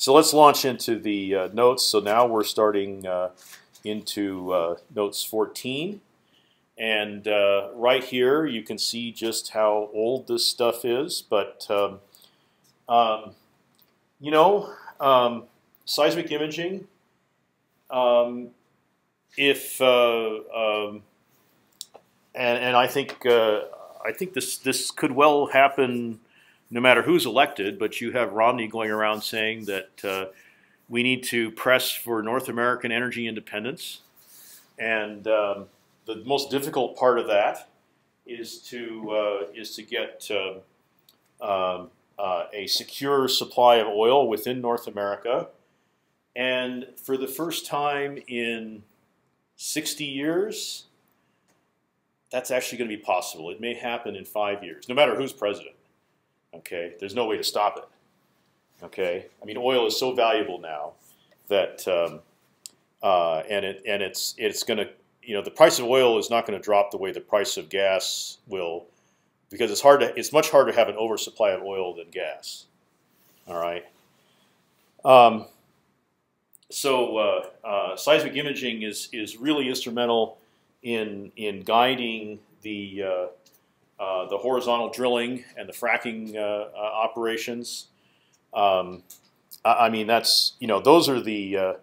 so let's launch into the uh, notes. So now we're starting uh, into uh, notes 14. And uh, right here, you can see just how old this stuff is. But um, um, you know, um, seismic imaging. Um, if uh, um, and and I think uh, I think this this could well happen no matter who's elected. But you have Romney going around saying that uh, we need to press for North American energy independence, and um, the most difficult part of that is to uh, is to get uh, um, uh, a secure supply of oil within North America, and for the first time in 60 years, that's actually going to be possible. It may happen in five years, no matter who's president. Okay, there's no way to stop it. Okay, I mean, oil is so valuable now that, um, uh, and it and it's it's going to, you know, the price of oil is not going to drop the way the price of gas will, because it's hard to it's much harder to have an oversupply of oil than gas. All right. Um, so uh, uh, seismic imaging is is really instrumental in in guiding the uh, uh the horizontal drilling and the fracking uh, uh, operations. Um, I, I, mean, that's you know those are the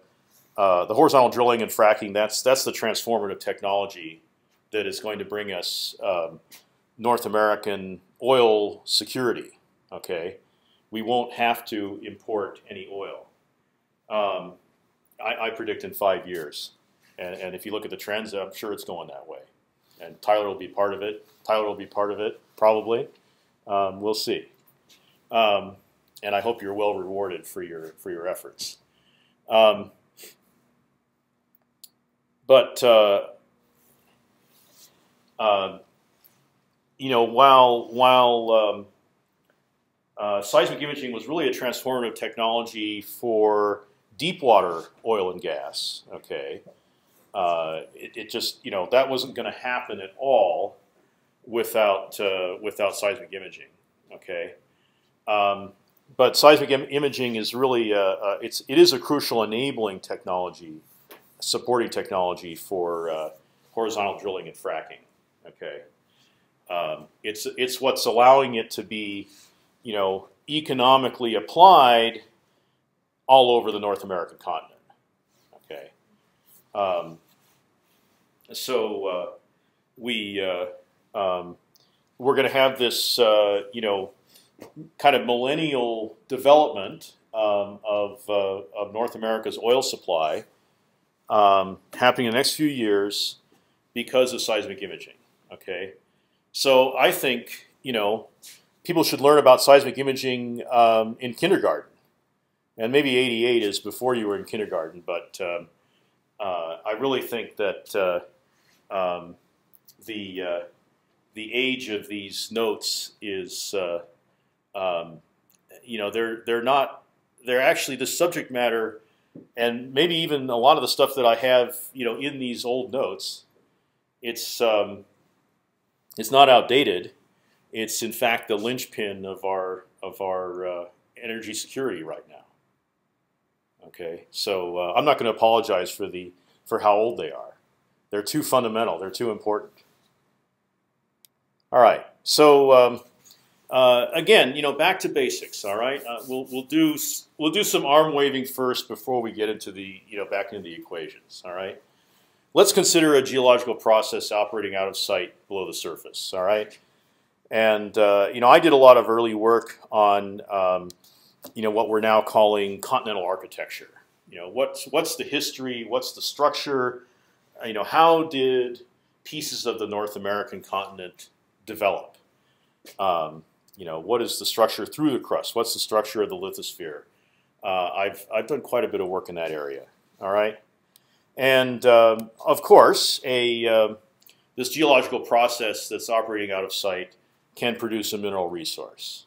the horizontal drilling and fracking. That's that's the transformative technology that is going to bring us um, North American oil security. Okay, we won't have to import any oil. Um, I, I predict in five years. And, and if you look at the trends, I'm sure it's going that way. And Tyler will be part of it. Tyler will be part of it, probably. Um, we'll see. Um, and I hope you're well rewarded for your for your efforts. Um, but uh, uh, you know, while while um, uh, seismic imaging was really a transformative technology for deep water oil and gas. Okay, uh, it, it, just you know that wasn't going to happen at all without uh, without seismic imaging. Okay, um, but seismic Im imaging is really uh, uh, it's it is a crucial enabling technology, supporting technology for uh, horizontal drilling and fracking. Okay, um, it's it's what's allowing it to be, you know, economically applied all over the North American continent. Okay, um, so uh, we uh, um, we're going to have this, uh, you know, kind of millennial development um, of uh, of North America's oil supply um, happening in the next few years because of seismic imaging. Okay, so I think you know people should learn about seismic imaging um, in kindergarten and maybe 88 is before you were in kindergarten, but um, I really think that uh, um, the uh, the age of these notes is, uh, um, you know, they're they're not they're actually the subject matter, and maybe even a lot of the stuff that I have, you know, in these old notes, it's um, it's not outdated. It's in fact the linchpin of our of our uh, energy security right now. Okay, so uh, I'm not going to apologize for the for how old they are. They're too fundamental. They're too important. All right. So um, uh, again, you know, back to basics. All right. Uh, we'll we'll do we'll do some arm waving first before we get into the you know back into the equations. All right. Let's consider a geological process operating out of sight below the surface. All right. And uh, you know, I did a lot of early work on um, you know what we're now calling continental architecture. You know what's what's the history? What's the structure? You know how did pieces of the North American continent develop? Um, you know what is the structure through the crust? What's the structure of the lithosphere? Uh, I've I've done quite a bit of work in that area. All right, and um, of course a uh, this geological process that's operating out of sight can produce a mineral resource.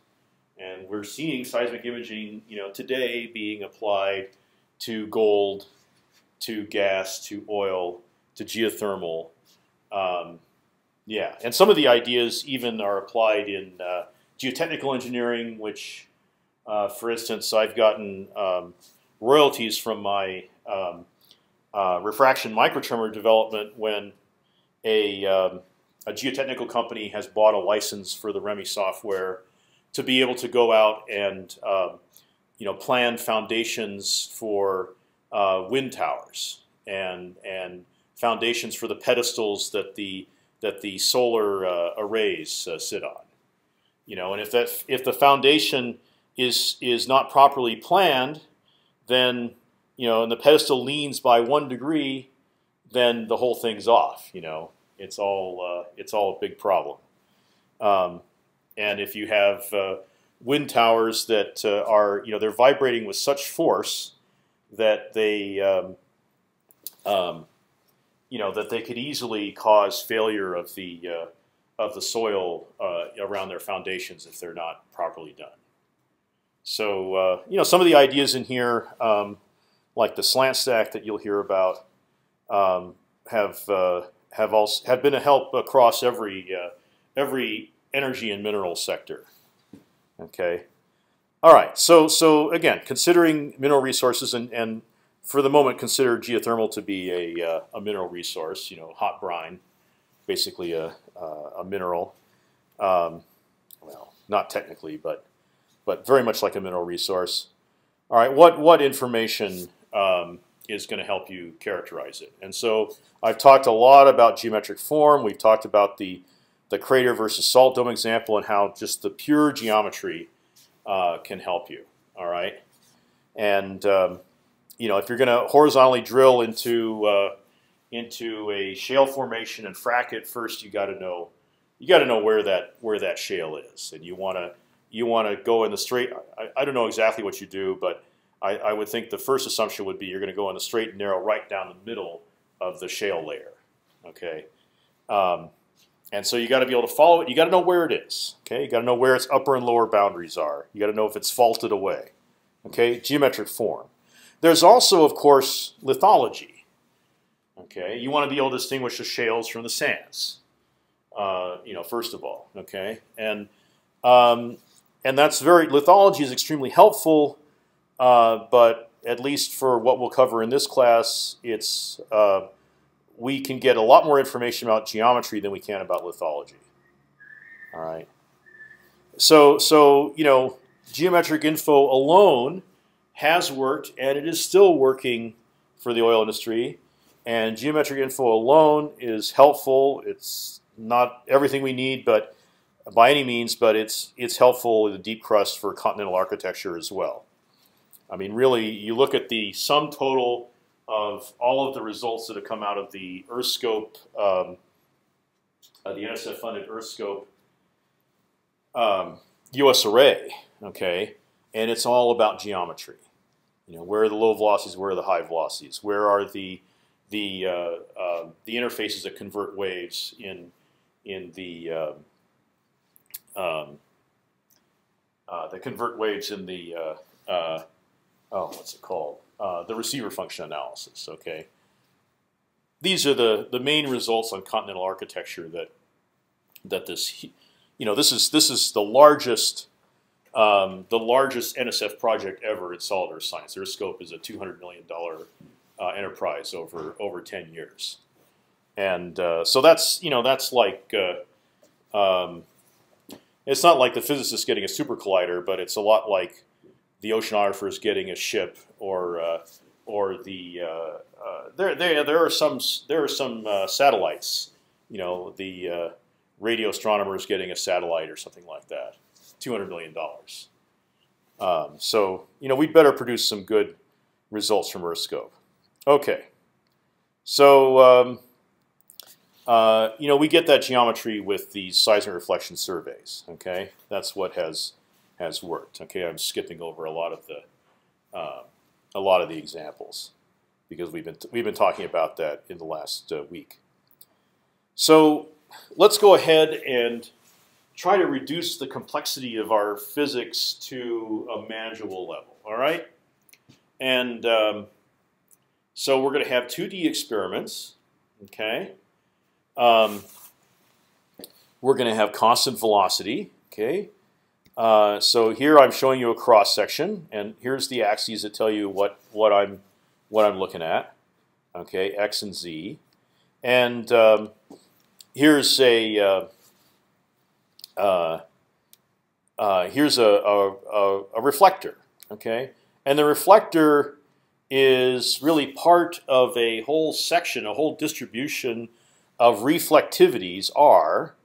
And we're seeing seismic imaging, you know, today being applied to gold, to gas, to oil, to geothermal. Um, yeah, and some of the ideas even are applied in uh, geotechnical engineering, which Uh, for instance, I've gotten um, royalties from my um, uh, refraction microtremor development when a, um, a geotechnical company has bought a license for the REMI software to be able to go out and um, you know plan foundations for uh, wind towers and and foundations for the pedestals that the that the solar uh, arrays uh, sit on. You know, and if that if the foundation is is not properly planned, then you know, and the pedestal leans by one degree, then the whole thing's off. You know, it's all uh, it's all a big problem. Um, and if you have uh, wind towers that uh, are you know they're vibrating with such force that they um, um, you know that they could easily cause failure of the uh, of the soil uh, around their foundations if they're not properly done. So uh, you know some of the ideas in here, um, like the slant stack that you'll hear about, um, have uh, have also have been a help across every every energy and mineral sector. Okay. All right. So so again, considering mineral resources and and for the moment consider geothermal to be a uh, a mineral resource. You know, hot brine, basically a a mineral. Um, well, not technically, but but very much like a mineral resource. All right. What what information um, is going to help you characterize it? And so I've talked a lot about geometric form. We've talked about the the crater versus salt dome example and how just the pure geometry uh, can help you. All right, and um, you know if you're going to horizontally drill into uh, into a shale formation and frack it, first you got to know you got to know where that where that shale is, and you want to you want to go in the straight. I, I, don't know exactly what you do, but I, I would think the first assumption would be you're going to go in the straight and narrow right down the middle of the shale layer. Okay. Um, and so you got to be able to follow it. You got to know where it is. Okay, you got to know where its upper and lower boundaries are. You got to know if it's faulted away. Okay, geometric form. There's also, of course, lithology. Okay, you want to be able to distinguish the shales from the sands. Uh, you know, first of all. Okay, and um, and that's very lithology is extremely helpful, uh, but at least for what we'll cover in this class, it's uh, we can get a lot more information about geometry than we can about lithology. All right. So so you know geometric info alone has worked and it is still working for the oil industry. And geometric info alone is helpful. It's not everything we need, but by any means, but it's it's helpful in the deep crust for continental architecture as well. I mean, really, you look at the sum total of all of the results that have come out of the EarthScope, um, uh, the NSF-funded EarthScope um, U.S. array, okay, and it's all about geometry. You know, where are the low velocities? Where are the high velocities? Where are the the uh, uh, the interfaces that convert waves in in the um, um uh, that convert waves in the uh, uh, oh what's it called uh, the receiver function analysis. Okay, these are the the main results on continental architecture that that this you know this is this is the largest um, the largest NSF project ever in solid earth science. EarthScope is a two hundred million dollar uh, enterprise over over ten years, and uh, so that's you know that's like. Uh, um, it's not like the physicists getting a super collider, but it's a lot like the oceanographer is getting a ship or uh, or the uh, uh, there there there are some there are some satellites. You know, the radio astronomers getting a satellite or something like that. Two hundred million dollars. Um, so you know we'd better produce some good results from EarthScope. Okay, so um, uh, you know we get that geometry with these seismic reflection surveys. Okay, that's what has has worked. Okay, I'm skipping over a lot of the uh, a lot of the examples because we've been we've been talking about that in the last uh, week. So let's go ahead and try to reduce the complexity of our physics to a manageable level. All right, and um, so we're going to have 2D experiments. Okay, um, we're going to have constant velocity. Okay, Uh, so here I'm showing you a cross section, and here's the axes that tell you what what I'm what I'm looking at. Okay, x and z, and um, here's a uh, uh, uh here's a, a, a reflector. Okay, and the reflector is really part of a whole section, a whole distribution of reflectivities R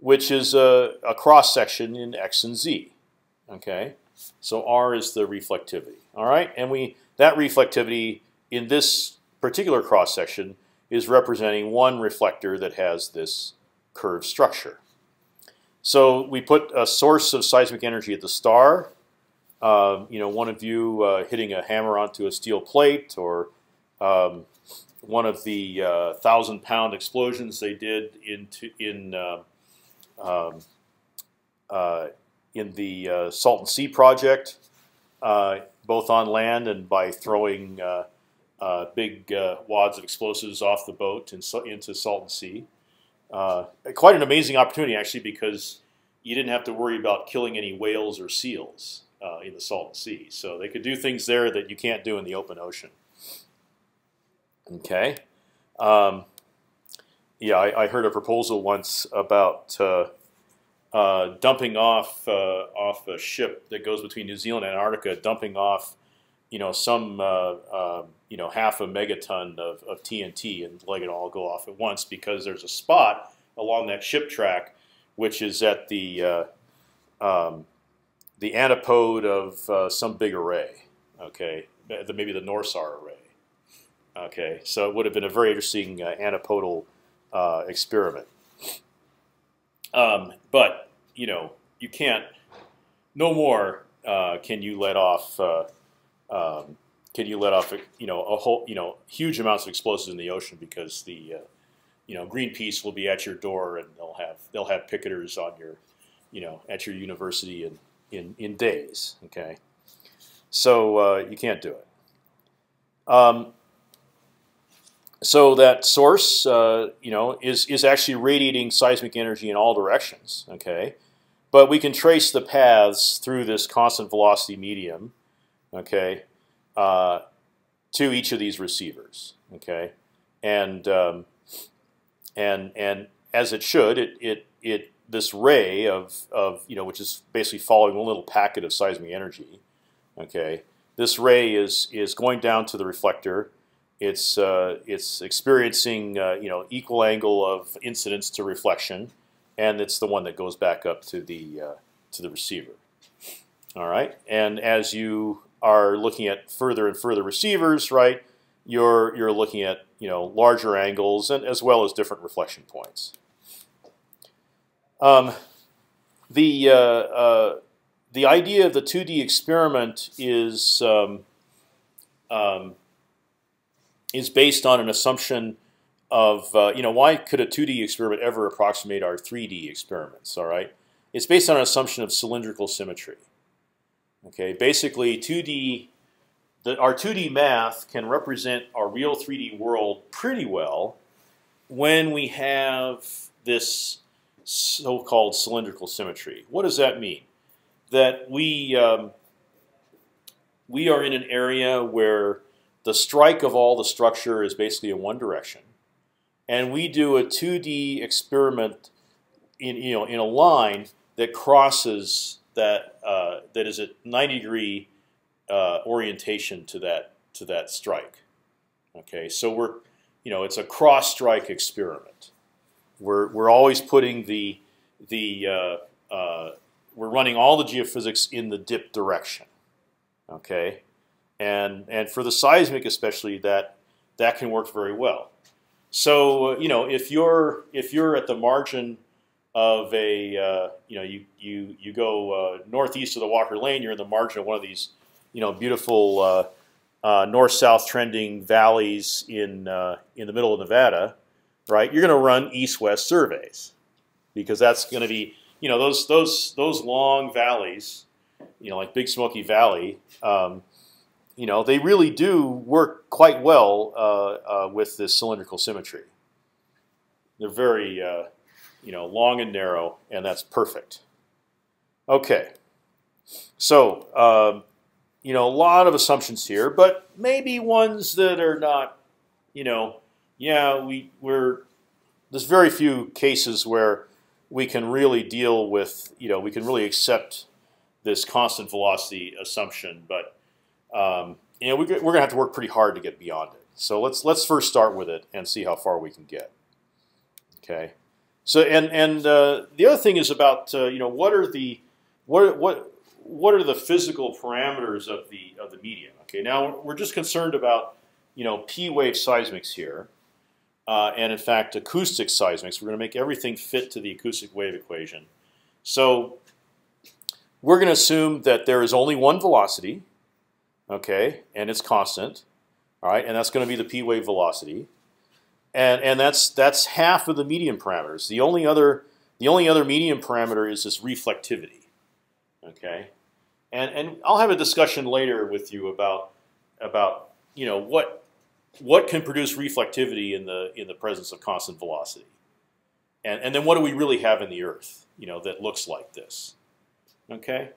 which is a, a cross section in x and z. Okay, so r is the reflectivity. All right, and we that reflectivity in this particular cross section is representing one reflector that has this curved structure. So we put a source of seismic energy at the star. Um, you know, one of you uh, hitting a hammer onto a steel plate, or um, one of the uh, thousand-pound explosions they did into in uh, um, uh, in the uh, Salton Sea project, uh, both on land and by throwing uh, uh, big wads of explosives off the boat in, into Salton Sea. quite an amazing opportunity, actually, because you didn't have to worry about killing any whales or seals in the Salton Sea. So they could do things there that you can't do in the open ocean. Okay. Um, yeah, I, I, heard a proposal once about uh, uh, dumping off uh, off a ship that goes between New Zealand and Antarctica, dumping off, you know, some uh, um, you know half a megaton of, of TNT and letting it all go off at once because there's a spot along that ship track, which is at the uh, um, the antipode of uh, some big array. Okay, maybe the NORSAR array. Okay, so it would have been a very interesting uh, antipodal uh, experiment. Um, but you know, you can't. No more uh, can you let off. Uh, um, can you let off, you know, a whole, you know, huge amounts of explosives in the ocean because the, uh, you know, Greenpeace will be at your door and they'll have they'll have picketers on your, you know, at your university in in in days. Okay, so uh, you can't do it. Um, so that source, uh, you know, is is actually radiating seismic energy in all directions. Okay, but we can trace the paths through this constant velocity medium. Okay, uh, to each of these receivers. Okay, and um, and and as it should, it it it this ray of of you know which is basically following one little packet of seismic energy. Okay, this ray is is going down to the reflector it's uh, it's experiencing uh, you know equal angle of incidence to reflection, and it's the one that goes back up to the uh, to the receiver. All right, and as you are looking at further and further receivers, right, you're you're looking at you know larger angles and as well as different reflection points. Um, the uh, uh, the idea of the 2D experiment is um, um, is based on an assumption of uh, you know why could a 2D experiment ever approximate our 3D experiments? All right, it's based on an assumption of cylindrical symmetry. Okay, basically 2D, the, our 2D math can represent our real 3D world pretty well when we have this so-called cylindrical symmetry. What does that mean? That we um, we are in an area where the strike of all the structure is basically in one direction, and we do a 2D experiment in you know in a line that crosses that uh, that is at 90 degree uh, orientation to that to that strike. Okay, so we're you know it's a cross strike experiment. We're we're always putting the the uh, uh we're running all the geophysics in the dip direction. Okay, and and for the seismic especially that that can work very well. So you know if you're if you're at the margin of a uh, you know you you you go uh, northeast of the Walker Lane, you're in the margin of one of these you know beautiful uh, uh north-south trending valleys in uh, in the middle of Nevada, right? You're going to run east-west surveys because that's going to be you know those those those long valleys, you know like Big Smoky Valley. Um, you know, they really do work quite well uh, uh, with this cylindrical symmetry. They're very, uh, you know, long and narrow, and that's perfect. Okay, So um, you know, a lot of assumptions here, but maybe ones that are not, you know, yeah, we we're there's very few cases where we can really deal with, you know, we can really accept this constant velocity assumption, but um, you know, we, we're going to have to work pretty hard to get beyond it. So let's let's first start with it and see how far we can get. Okay. So and and uh, the other thing is about uh, you know what are the what what what are the physical parameters of the of the medium? Okay, now we're just concerned about you know p wave seismics here, uh, and in fact acoustic seismics. We're going to make everything fit to the acoustic wave equation. So we're going to assume that there is only one velocity, okay, and it's constant, all right, and that's going to be the p wave velocity, and and that's that's half of the medium parameters. The only other the only other medium parameter is this reflectivity. Okay, and and I'll have a discussion later with you about about you know what what can produce reflectivity in the in the presence of constant velocity, and and then what do we really have in the Earth you know that looks like this, okay,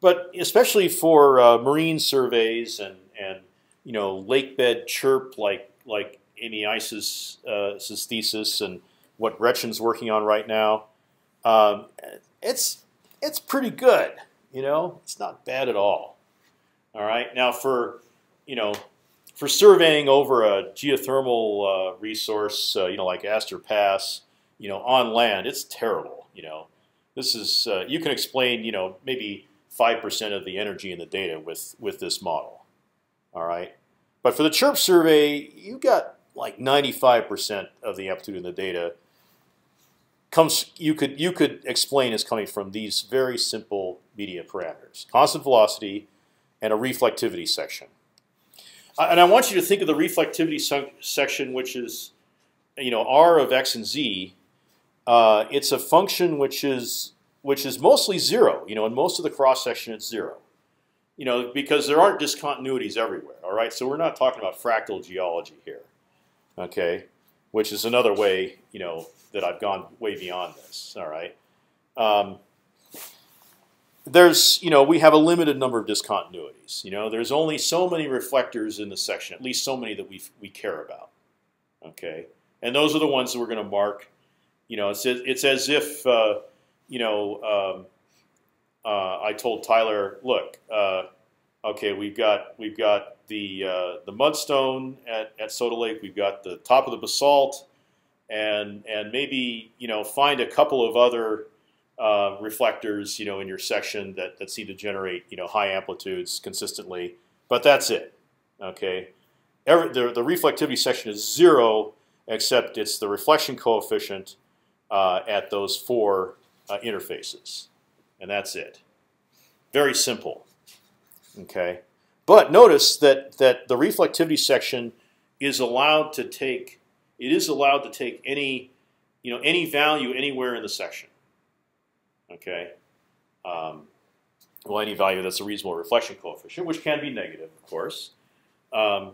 but especially for uh, marine surveys and and you know lake bed chirp like like Amy Eisses' uh, thesis and what Gretchen's working on right now, um, it's it's pretty good. You know, it's not bad at all. All right. Now for you know for surveying over a geothermal uh, resource, uh, you know, like Astor Pass, you know, on land, it's terrible. You know, this is uh, you can explain, you know, maybe five percent of the energy in the data with with this model. All right, but for the chirp survey, you got like 95% of the amplitude in the data comes you could you could explain as coming from these very simple media parameters: constant velocity and a reflectivity section. And I want you to think of the reflectivity section, which is you know r of x and z. Uh, it's a function which is which is mostly zero. You know, in most of the cross section, it's zero. You know, because there aren't discontinuities everywhere. All right, so we're not talking about fractal geology here. Okay, which is another way you know that I've gone way beyond this. All right. Um, there's, you know, we have a limited number of discontinuities. You know, there's only so many reflectors in the section, at least so many that we we care about. Okay, and those are the ones that we're going to mark. You know, it's it's as if uh, you know um, uh, I told Tyler, look, uh, okay, we've got we've got the uh, the mudstone at at Soda Lake, we've got the top of the basalt, and and maybe you know find a couple of other uh, reflectors you know in your section that that seem to generate you know high amplitudes consistently, but that's it. Okay, Every, the the reflectivity section is zero except it's the reflection coefficient uh, at those four uh, interfaces, and that's it. Very simple. Okay, but notice that that the reflectivity section is allowed to take it is allowed to take any, you know, any value anywhere in the section. Okay. Um, well, any value that's a reasonable reflection coefficient, which can be negative, of course. Um,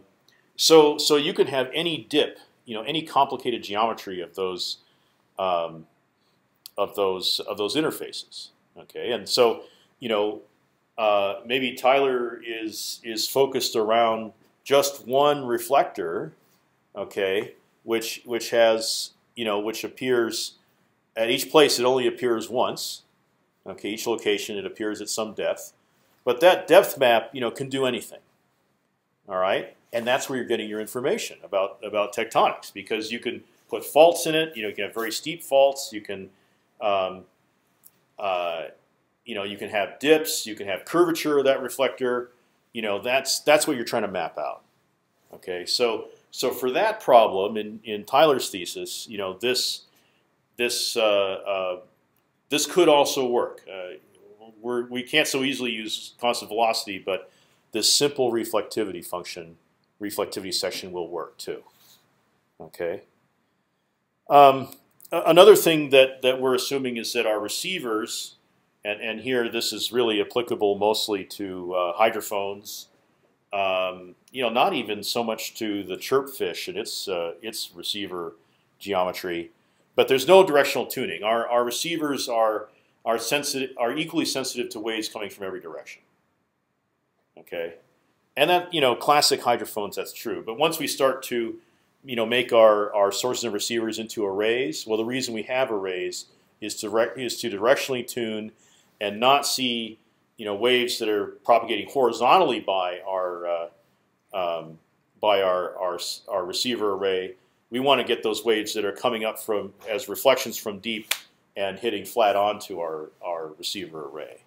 so, so you can have any dip, you know, any complicated geometry of those, um, of those of those interfaces. Okay, and so you know, uh, maybe Tyler is is focused around just one reflector. Okay, which which has you know which appears at each place. It only appears once. Okay, each location it appears at some depth, but that depth map you know can do anything. All right, and that's where you're getting your information about about tectonics because you can put faults in it. You know, you can have very steep faults. You can um, uh, you know, you can have dips, you can have curvature of that reflector. You know, that's that's what you're trying to map out. Okay, so so for that problem in, in Tyler's thesis, you know this this uh, uh, this could also work. Uh, we're, we can't so easily use constant velocity, but this simple reflectivity function, reflectivity section will work too. Okay. Um, another thing that that we're assuming is that our receivers, and and here this is really applicable mostly to uh, hydrophones um, you know, not even so much to the chirp fish and its uh, its receiver geometry, but there's no directional tuning. Our our receivers are are sensitive are equally sensitive to waves coming from every direction. Okay, and that you know classic hydrophones that's true. But once we start to you know make our our sources and receivers into arrays, well, the reason we have arrays is to is to directionally tune and not see you know waves that are propagating horizontally by our uh, um, by our, our our receiver array. We want to get those waves that are coming up from as reflections from deep and hitting flat onto our our receiver array.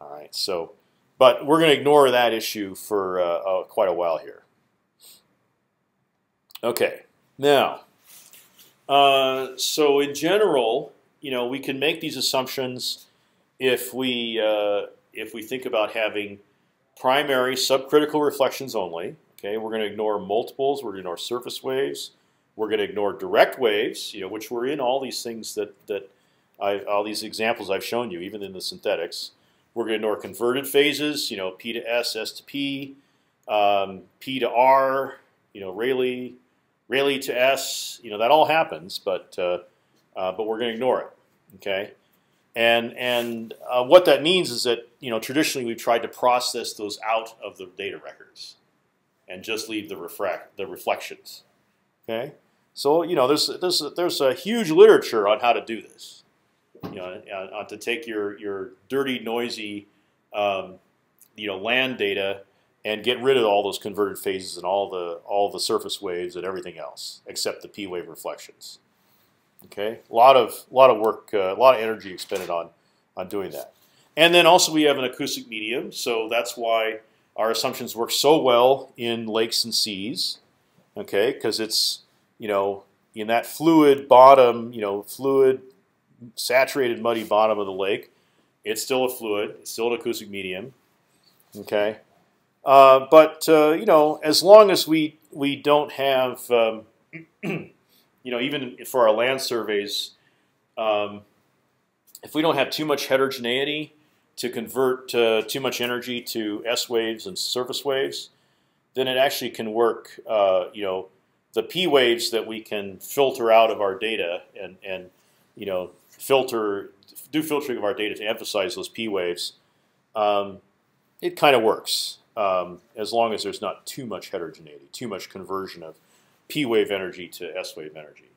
All right, so but we're going to ignore that issue for uh, uh, quite a while here. Okay, now, uh, so in general, you know, we can make these assumptions if we uh, if we think about having primary subcritical reflections only. Okay, we're going to ignore multiples. We're going to ignore surface waves. We're going to ignore direct waves, you know, which were in all these things that that I've, all these examples I've shown you, even in the synthetics. We're going to ignore converted phases, you know, P to S, S to P, um, P to R, you know, Rayleigh, Rayleigh to S, you know, that all happens, but uh, uh, but we're going to ignore it. Okay, and and uh, what that means is that you know traditionally we've tried to process those out of the data records, and just leave the refract the reflections. Okay, so you know there's there's there's a huge literature on how to do this. You know, on, to take your your dirty, noisy, um, you know, land data and get rid of all those converted phases and all the all the surface waves and everything else except the p wave reflections. Okay, a lot of lot of work, uh, a lot of energy expended on on doing that. And then also we have an acoustic medium, so that's why our assumptions work so well in lakes and seas. Okay, because it's you know in that fluid bottom, you know, fluid saturated muddy bottom of the lake, it's still a fluid, it's still an acoustic medium. Okay, uh, but uh, you know, as long as we we don't have um, you know, even for our land surveys, um, if we don't have too much heterogeneity to convert uh, too much energy to S waves and surface waves, then it actually can work. Uh, you know, the P waves that we can filter out of our data and and you know filter do filtering of our data to emphasize those P waves. Um, it kind of works um, as long as there's not too much heterogeneity, too much conversion of p wave energy to s wave energy.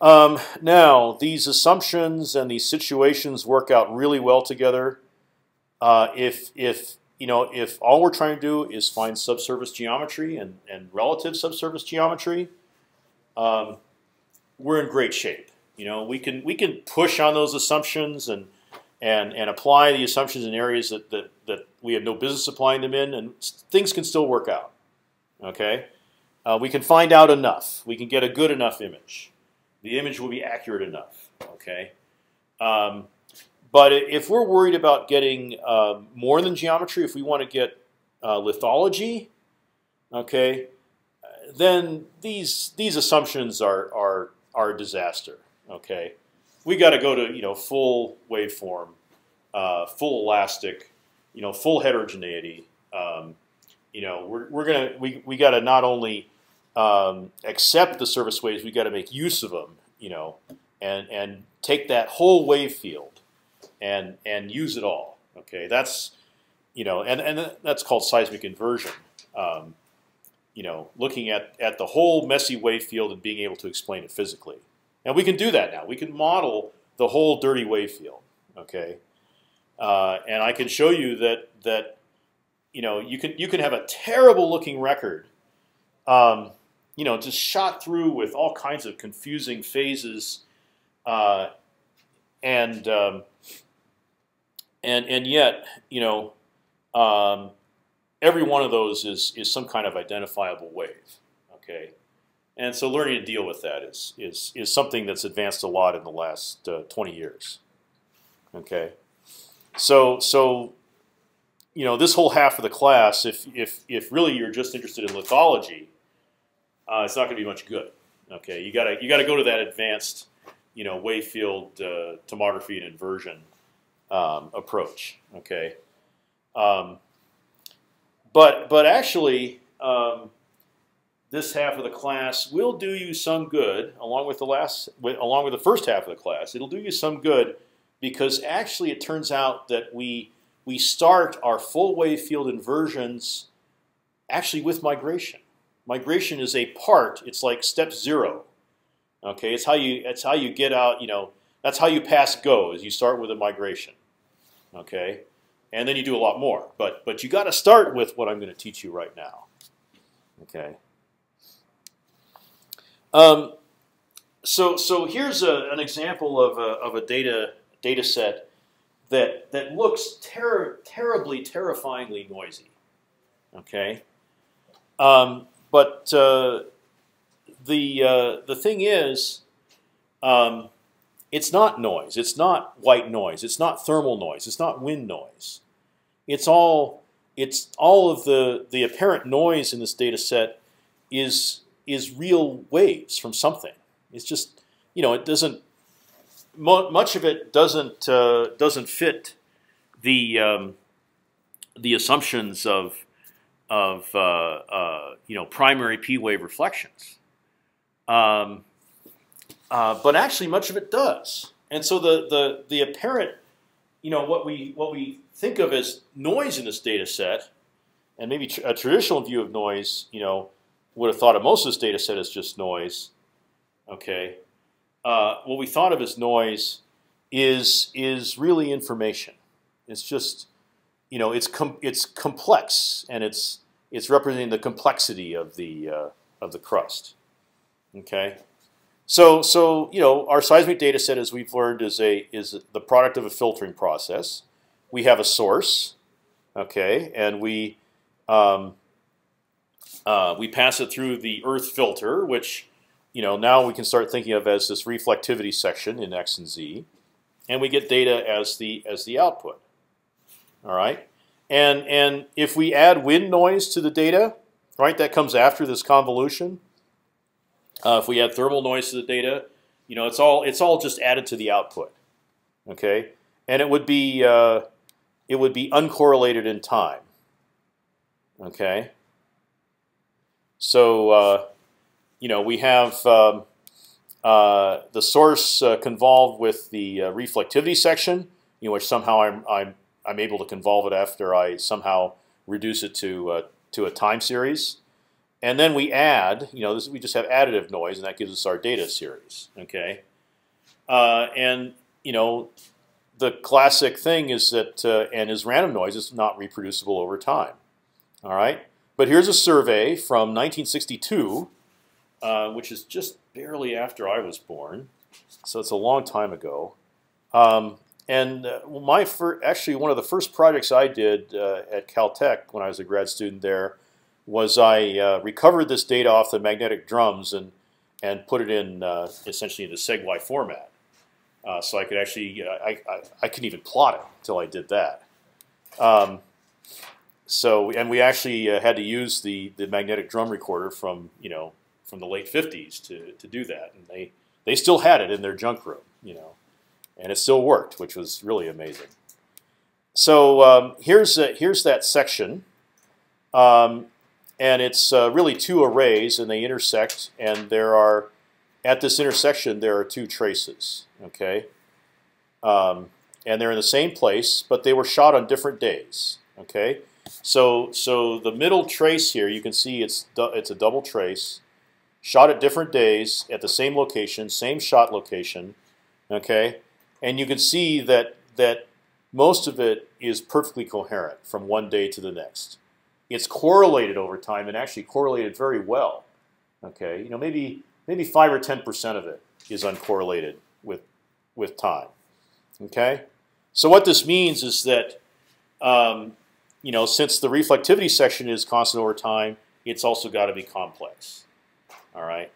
Um, now, these assumptions and these situations work out really well together. Uh, if if you know if all we're trying to do is find subsurface geometry and, and relative subsurface geometry, um, we're in great shape. You know, we can we can push on those assumptions and and and apply the assumptions in areas that that, that we have no business applying them in, and things can still work out. Okay. Uh, we can find out enough. We can get a good enough image. The image will be accurate enough. Okay. Um, but if we're worried about getting uh, more than geometry, if we want to get uh, lithology, okay, then these these assumptions are are are a disaster. Okay, we got to go to you know full waveform, uh, full elastic, you know full heterogeneity. Um, you know we're we're gonna we we got to not only um, accept the surface waves, we got to make use of them, you know, and and take that whole wave field and and use it all. Okay, that's you know, and and that's called seismic inversion. Um, you know, looking at at the whole messy wave field and being able to explain it physically, and we can do that now. We can model the whole dirty wave field. Okay, uh, and I can show you that that you know you can you can have a terrible looking record. Um, you know, just shot through with all kinds of confusing phases, uh, and um, and and yet, you know, um, every one of those is is some kind of identifiable wave. Okay, and so learning to deal with that is is is something that's advanced a lot in the last uh, 20 years. Okay, so so you know this whole half of the class, if if if really you're just interested in lithology uh, it's not going to be much good. Okay, you gotta you gotta go to that advanced, you know, wave field uh, tomography and inversion um, approach. Okay, um, but but actually, um, this half of the class will do you some good, along with the last, along with the first half of the class. It'll do you some good because actually it turns out that we we start our full wave field inversions actually with migration. Migration is a part. It's like step zero. Okay, it's how you it's how you get out. You know, that's how you pass go. Is you start with a migration. Okay, and then you do a lot more. But but you got to start with what I'm going to teach you right now. Okay. Um, so so here's a, an example of a, of a data data set that that looks ter terribly terrifyingly noisy. Okay, um, but uh, the uh, the thing is, um, it's not noise. It's not white noise. It's not thermal noise. It's not wind noise. It's all it's all of the the apparent noise in this data set is is real waves from something. It's just you know it doesn't much of it doesn't uh, doesn't fit the um, the assumptions of of uh, uh, you know primary p wave reflections, um, uh, but actually much of it does. And so the the the apparent you know what we what we think of as noise in this data set, and maybe tr a traditional view of noise, you know, would have thought of most of this data set as just noise. Okay, uh, what we thought of as noise is is really information. It's just you know it's com it's complex and it's it's representing the complexity of the uh, of the crust. Okay, so, so you know, our seismic data set, as we've learned, is a is the product of a filtering process. We have a source, okay, and we um, uh, we pass it through the Earth filter, which you know now we can start thinking of as this reflectivity section in X and Z, and we get data as the as the output. All right, and and if we add wind noise to the data, right, that comes after this convolution. Uh, if we add thermal noise to the data, you know, it's all it's all just added to the output. Okay, and it would be uh, it would be uncorrelated in time. Okay. So uh, you know we have um, uh, the source uh, convolved with the uh, reflectivity section, you know, which somehow I'm I'm I'm able to convolve it after I somehow reduce it to to a time series. And then we add, you know, this, we just have additive noise, and that gives us our data series. Okay, uh, and you know, the classic thing is that uh, and is random noise is not reproducible over time. All right, but here's a survey from 1962, uh, which is just barely after I was born, so it's a long time ago. Um, and uh, my actually one of the first projects I did uh, at Caltech when I was a grad student there was I uh, recovered this data off the magnetic drums and and put it in uh, essentially in the SEG-Y format. Uh, so I could actually uh, I, I, I couldn't even plot it until I did that. Um, so and we actually uh, had to use the the magnetic drum recorder from you know from the late 50s to to do that, and they they still had it in their junk room, you know, and it still worked, which was really amazing. So um, here's here's that section. Um, and it's uh, really two arrays, and they intersect, and there are at this intersection there are two traces. Okay, um, and they're in the same place, but they were shot on different days. Okay, so so the middle trace here, you can see it's it's a double trace, shot at different days at the same location, same shot location. Okay, and you can see that that most of it is perfectly coherent from one day to the next it's correlated over time and actually correlated very well. Okay, you know maybe maybe five or ten percent of it is uncorrelated with with time. Okay, so what this means is that um, you know since the reflectivity section is constant over time, it's also got to be complex. All right.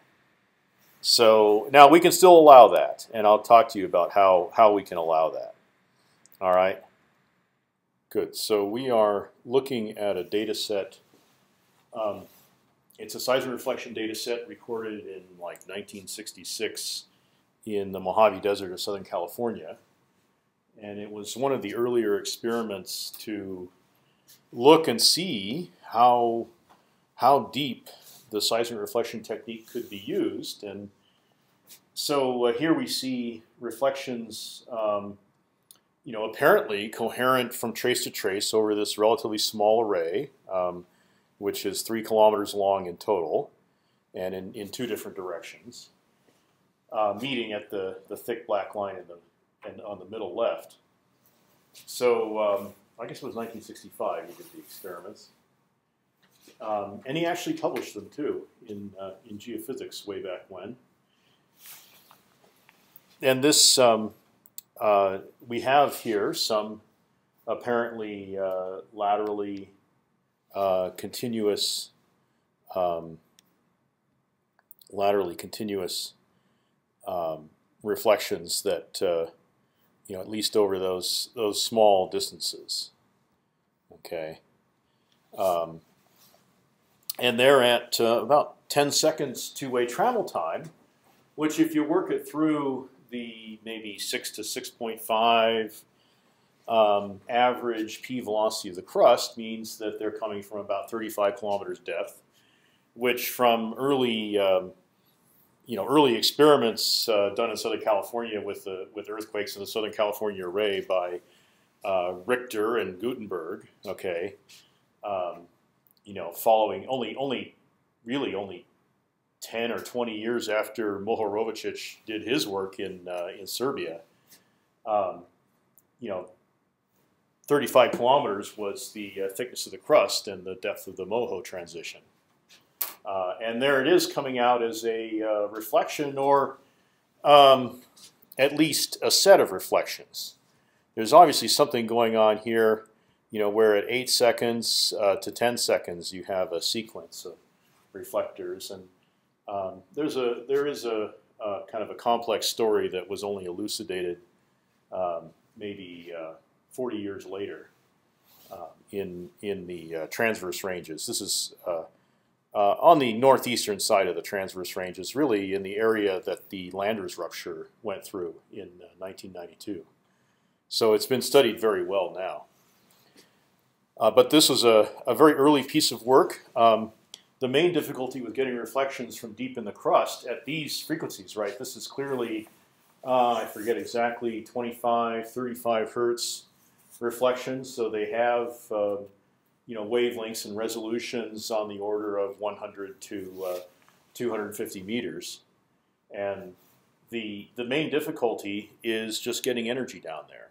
So now we can still allow that, and I'll talk to you about how how we can allow that. All right. Good. So we are looking at a data set. Um, it's a seismic reflection data set recorded in like 1966 in the Mojave Desert of Southern California. And it was one of the earlier experiments to look and see how, how deep the seismic reflection technique could be used. And so uh, here we see reflections um, you know, apparently coherent from trace to trace over this relatively small array, um, which is three kilometers long in total, and in, in two different directions, uh, meeting at the, the thick black line in the and on the middle left. So um, I guess it was 1965 he did the experiments. Um, and he actually published them too in, uh, in geophysics way back when. And this, um, uh, we have here some apparently uh, laterally uh, continuous, um, laterally continuous um, reflections that uh, you know at least over those those small distances. Okay, um, and they're at uh, about 10 seconds two-way travel time, which if you work it through the maybe six to 6.5 um, average p velocity of the crust means that they're coming from about 35 kilometers depth, which from early um, you know early experiments uh, done in Southern California with the with earthquakes in the Southern California array by uh, Richter and Gutenberg. Okay, um, you know, following only only really only ten or twenty years after Mohorovičić did his work in uh, in Serbia. Um, you know, 35 kilometers was the uh, thickness of the crust and the depth of the Moho transition. Uh, and there it is coming out as a uh, reflection or um, at least a set of reflections. There's obviously something going on here, you know, where at 8 seconds uh, to 10 seconds you have a sequence of reflectors. And um, there's a, there is a, a, kind of a complex story that was only elucidated um, maybe uh, 40 years later uh, in, in the uh, transverse ranges. This is uh, on the northeastern side of the transverse ranges, really in the area that the Landers rupture went through in uh, 1992. So it's been studied very well now. Uh, but this was a, a, very early piece of work. Um, the main difficulty with getting reflections from deep in the crust at these frequencies, right? This is clearly, uh, I forget exactly, 25, 35 hertz reflections. So they have uh, you know wavelengths and resolutions on the order of 100 to uh, 250 meters, and the the main difficulty is just getting energy down there,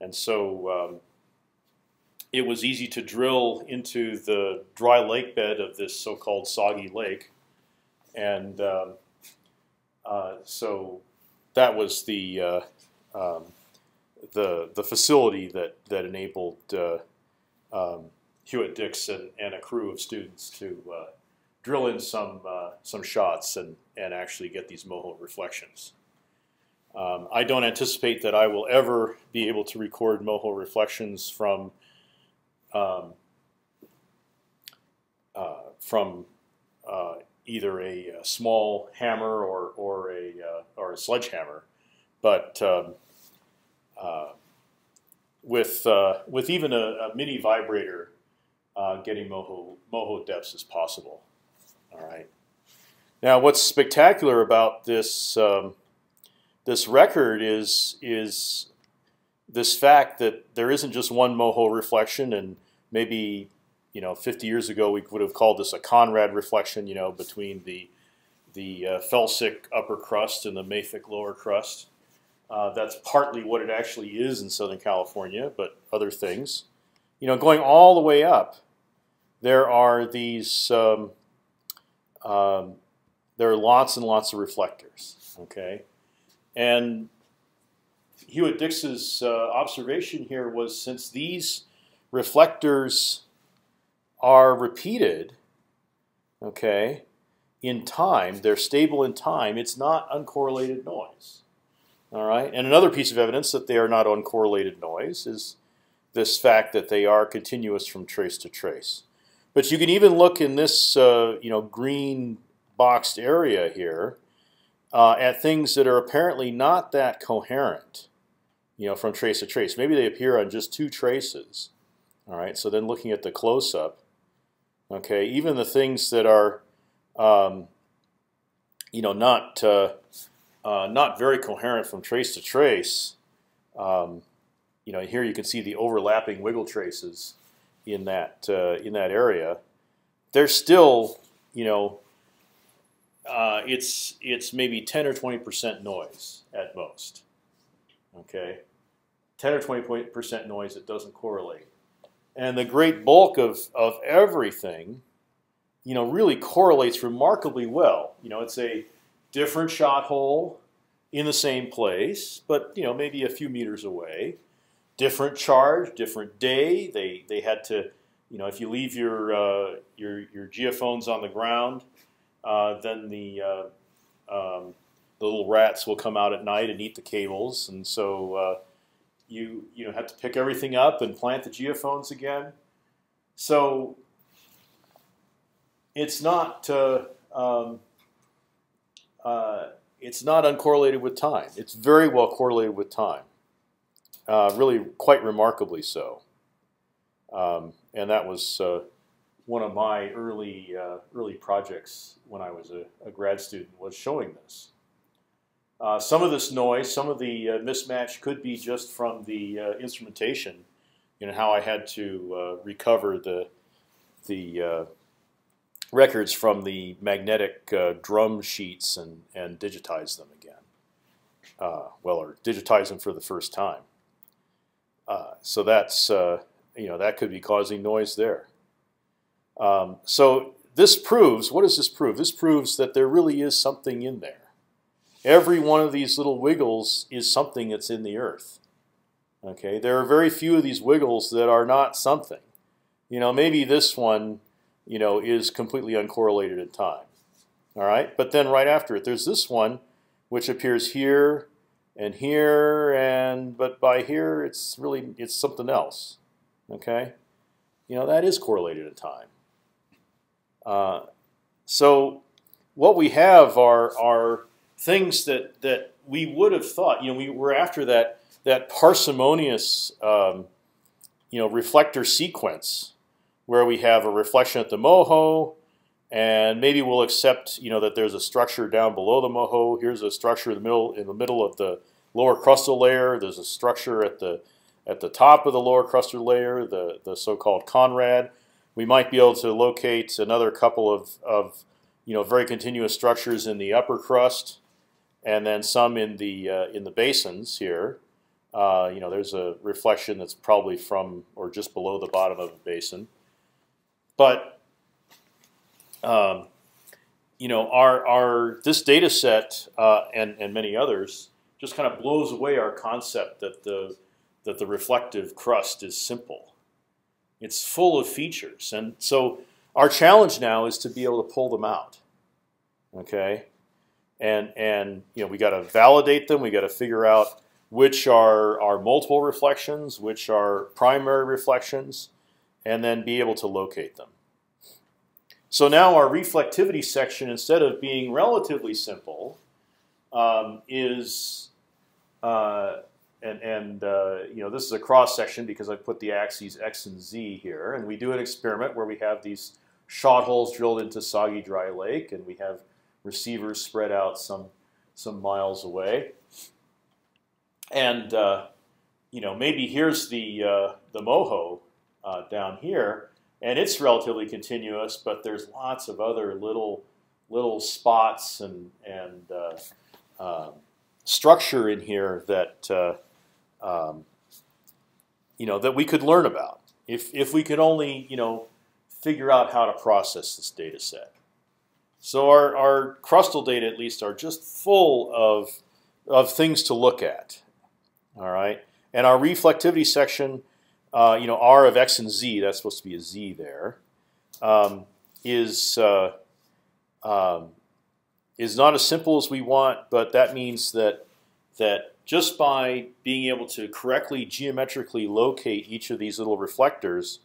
and so um, it was easy to drill into the dry lake bed of this so-called soggy lake, and um, uh, so that was the uh, um, the the facility that that enabled uh, um, Hewitt Dix and, a crew of students to uh, drill in some uh, some shots and and actually get these moho reflections. Um, I don't anticipate that I will ever be able to record moho reflections from um, uh, from uh, either a, a, small hammer or or a uh, or a sledgehammer, but um, uh, with with even a, a mini vibrator uh, getting moho moho depths as possible. All right. Now, what's spectacular about this um, this record is is this fact that there isn't just one moho reflection, and maybe you know 50 years ago we would have called this a Conrad reflection. You know, between the the uh, felsic upper crust and the mafic lower crust. Uh, that's partly what it actually is in Southern California, but other things. You know, going all the way up there are these. Um, um, there are lots and lots of reflectors. Okay, and Hewitt Dix's uh, observation here was since these reflectors are repeated, okay, in time, they're stable in time. It's not uncorrelated noise. All right, and another piece of evidence that they are not uncorrelated noise is this fact that they are continuous from trace to trace. But you can even look in this uh, you know green boxed area here uh, at things that are apparently not that coherent, you know, from trace to trace. Maybe they appear on just two traces. All right. So then looking at the close up, okay, even the things that are, um, you know, not uh, uh not very coherent from trace to trace. Um, you know, here you can see the overlapping wiggle traces in that uh, in that area. There's still, you know, uh, it's it's maybe 10 or 20 percent noise at most. Okay, 10 or 20 percent noise that doesn't correlate, and the great bulk of of everything, you know, really correlates remarkably well. You know, it's a different shot hole in the same place, but you know maybe a few meters away. Different charge, different day. They they had to, you know, if you leave your uh, your your geophones on the ground, uh, then the uh, um, the little rats will come out at night and eat the cables, and so uh, you you know have to pick everything up and plant the geophones again. So it's not. Uh, um, it's not uncorrelated with time. It's very well correlated with time, uh, really quite remarkably so. Um, and that was uh, one of my early uh, early projects when I was a, a, grad student was showing this. Uh, some of this noise, some of the uh, mismatch could be just from the instrumentation, you know how I had to recover the the records from the magnetic drum sheets and, and digitize them again. Well, or digitize them for the first time. Uh, so that's uh, you know that could be causing noise there. Um, so this proves what does this prove? This proves that there really is something in there. Every one of these little wiggles is something that's in the earth. Okay, there are very few of these wiggles that are not something. You know, maybe this one you know, is completely uncorrelated in time. All right, but then right after it, there's this one, which appears here and here, and but by here, it's really it's something else. Okay, you know that is correlated in time. Uh, so what we have are are things that that we would have thought. You know, we were after that that parsimonious, um, you know, reflector sequence where we have a reflection at the MOHO, and maybe we'll accept you know that there's a structure down below the MOHO. Here's a structure in the middle in the middle of the lower crustal layer. There's a structure at the at the top of the lower crustal layer, the the so-called Conrad. We might be able to locate another couple of, of you know very continuous structures in the upper crust, and then some in the uh, in the basins here. Uh, you know, there's a reflection that's probably from or just below the bottom of a basin. But um, you know, our our this data set uh, and and many others just kind of blows away our concept that the that the reflective crust is simple. It's full of features, and so our challenge now is to be able to pull them out. Okay, and and you know we got to validate them. We got to figure out which are are multiple reflections, which are primary reflections, and then be able to locate them. So now our reflectivity section, instead of being relatively simple, um, is uh, and, and uh, you know this is a cross section because I put the axes x and z here, and we do an experiment where we have these shot holes drilled into soggy dry lake, and we have receivers spread out some some miles away, and uh, you know maybe here's the uh, the moho uh, down here, and it's relatively continuous, but there's lots of other little little spots and and uh, uh, structure in here that uh, um, you know that we could learn about if if we could only you know figure out how to process this data set. So our, our crustal data at least are just full of of things to look at. All right, and our reflectivity section uh, you know, r of x and z, that's supposed to be a z there, um, is uh, um, is not as simple as we want, but that means that that just by being able to correctly geometrically locate each of these little reflectors,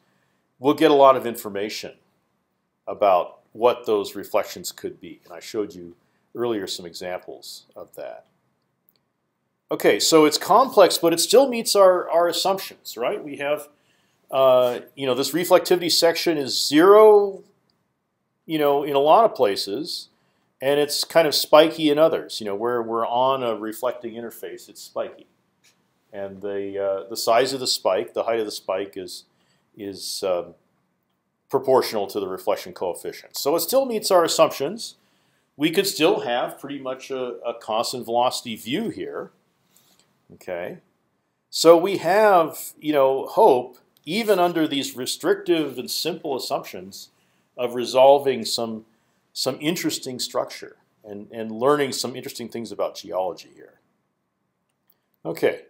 we'll get a lot of information about what those reflections could be. And I showed you earlier some examples of that. Okay, so it's complex, but it still meets our, our assumptions, right? We have, uh, you know, this reflectivity section is zero, you know, in a lot of places, and it's kind of spiky in others. You know, where we're on a reflecting interface, it's spiky. and the uh, the size of the spike, the height of the spike is is um, proportional to the reflection coefficient. So it still meets our assumptions. We could still have pretty much a, a constant velocity view here. Okay, so we have you know hope even under these restrictive and simple assumptions of resolving some some interesting structure and and learning some interesting things about geology here. Okay.